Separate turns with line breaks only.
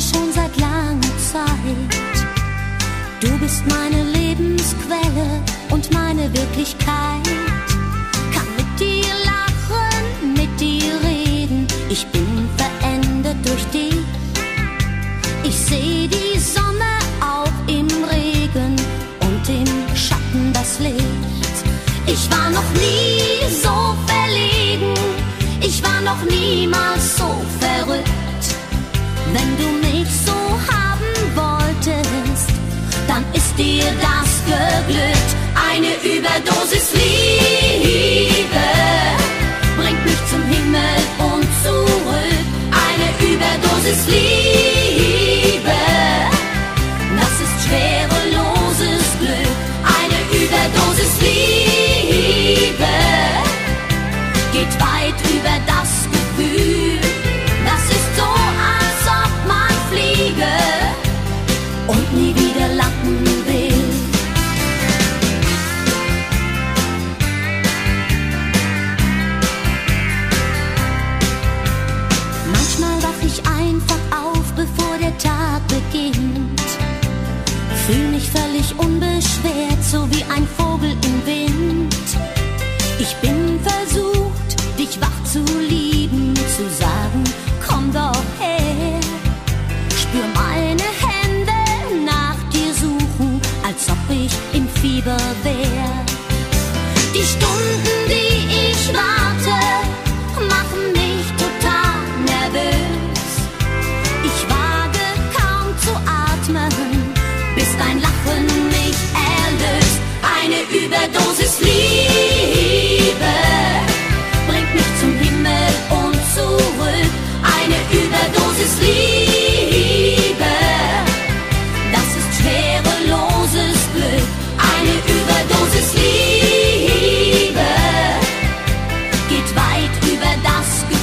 schon seit langer Zeit. Du bist meine Lebensquelle und meine Wirklichkeit. Kann mit dir lachen, mit dir reden. Ich bin verändert durch dich. Ich sehe die Sonne auch im Regen und im Schatten das Licht. Ich war noch nie so verlegen. Ich war noch niemals dann ist dir das geglückt. Eine Überdosis Liebe bringt mich zum Himmel und zurück. Eine Überdosis Liebe, das ist schwereloses Glück. Eine Überdosis Liebe geht weit über das bevor der Tag beginnt. Fühl mich völlig unbeschwert, so wie ein Vogel im Wind. Ich bin versucht, dich wach zu lieben, zu sagen, komm doch her. Spür meine Hände nach dir suchen, als ob ich im Fieber wär. Streit über das Gefühl.